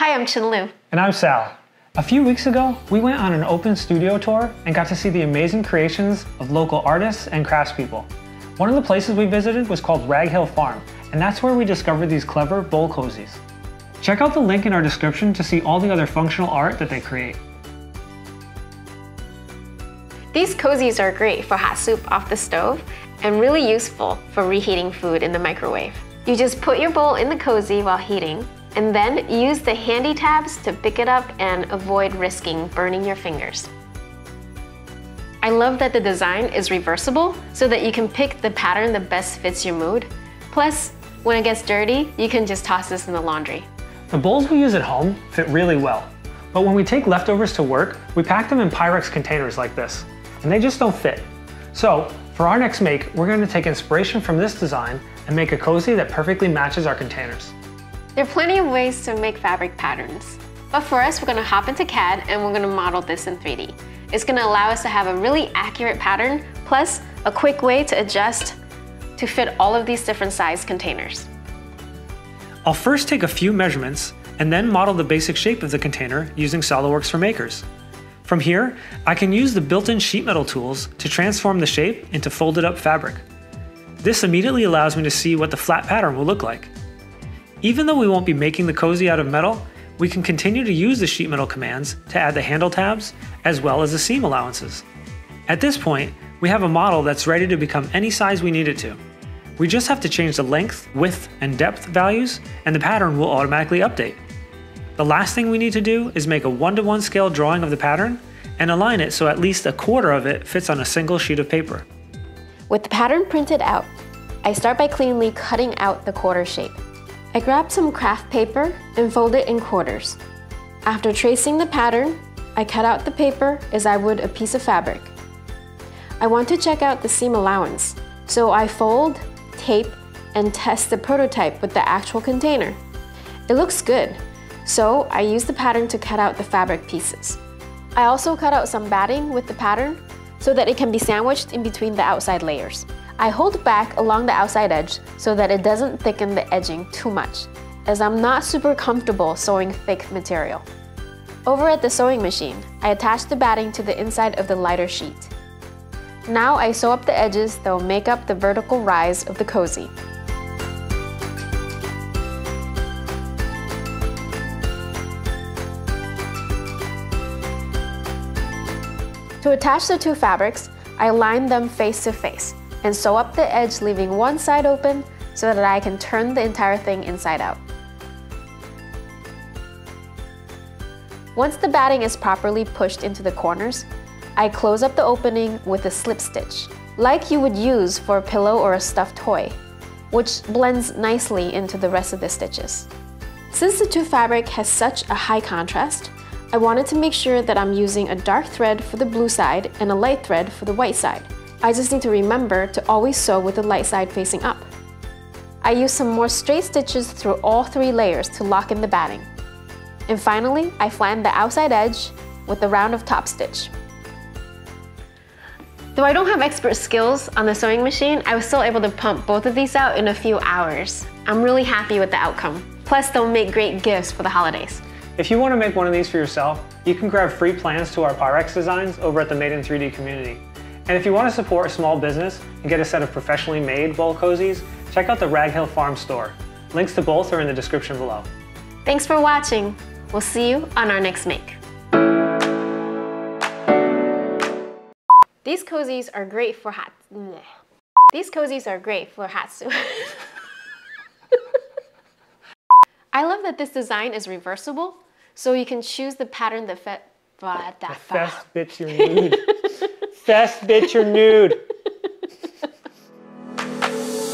Hi, I'm Chin Lu. And I'm Sal. A few weeks ago, we went on an open studio tour and got to see the amazing creations of local artists and craftspeople. One of the places we visited was called Rag Hill Farm, and that's where we discovered these clever bowl cozies. Check out the link in our description to see all the other functional art that they create. These cozies are great for hot soup off the stove and really useful for reheating food in the microwave. You just put your bowl in the cozy while heating and then use the handy tabs to pick it up and avoid risking burning your fingers. I love that the design is reversible so that you can pick the pattern that best fits your mood. Plus, when it gets dirty, you can just toss this in the laundry. The bowls we use at home fit really well, but when we take leftovers to work, we pack them in Pyrex containers like this and they just don't fit. So for our next make, we're going to take inspiration from this design and make a cozy that perfectly matches our containers. There are plenty of ways to make fabric patterns. But for us, we're gonna hop into CAD and we're gonna model this in 3D. It's gonna allow us to have a really accurate pattern, plus a quick way to adjust to fit all of these different size containers. I'll first take a few measurements and then model the basic shape of the container using SOLIDWORKS for Makers. From here, I can use the built-in sheet metal tools to transform the shape into folded up fabric. This immediately allows me to see what the flat pattern will look like. Even though we won't be making the cozy out of metal, we can continue to use the sheet metal commands to add the handle tabs as well as the seam allowances. At this point, we have a model that's ready to become any size we need it to. We just have to change the length, width, and depth values, and the pattern will automatically update. The last thing we need to do is make a one-to-one -one scale drawing of the pattern and align it so at least a quarter of it fits on a single sheet of paper. With the pattern printed out, I start by cleanly cutting out the quarter shape. I grab some craft paper and fold it in quarters. After tracing the pattern, I cut out the paper as I would a piece of fabric. I want to check out the seam allowance, so I fold, tape, and test the prototype with the actual container. It looks good, so I use the pattern to cut out the fabric pieces. I also cut out some batting with the pattern so that it can be sandwiched in between the outside layers. I hold back along the outside edge so that it doesn't thicken the edging too much, as I'm not super comfortable sewing thick material. Over at the sewing machine, I attach the batting to the inside of the lighter sheet. Now I sew up the edges that will make up the vertical rise of the cozy. To attach the two fabrics, I line them face to face and sew up the edge leaving one side open so that I can turn the entire thing inside out. Once the batting is properly pushed into the corners, I close up the opening with a slip stitch, like you would use for a pillow or a stuffed toy, which blends nicely into the rest of the stitches. Since the two fabric has such a high contrast, I wanted to make sure that I'm using a dark thread for the blue side and a light thread for the white side. I just need to remember to always sew with the light side facing up. I use some more straight stitches through all three layers to lock in the batting. And finally, I flatten the outside edge with a round of top stitch. Though I don't have expert skills on the sewing machine, I was still able to pump both of these out in a few hours. I'm really happy with the outcome. Plus, they'll make great gifts for the holidays. If you want to make one of these for yourself, you can grab free plans to our Pyrex designs over at the Made in 3D community. And if you want to support a small business and get a set of professionally made bowl cozies, check out the Rag Hill Farm store. Links to both are in the description below. Thanks for watching. We'll see you on our next make. These cozies are great for hot. These cozies are great for hot soup. I love that this design is reversible so you can choose the pattern that fit. Fast bitch, you're nude. Fast bitch, you're nude.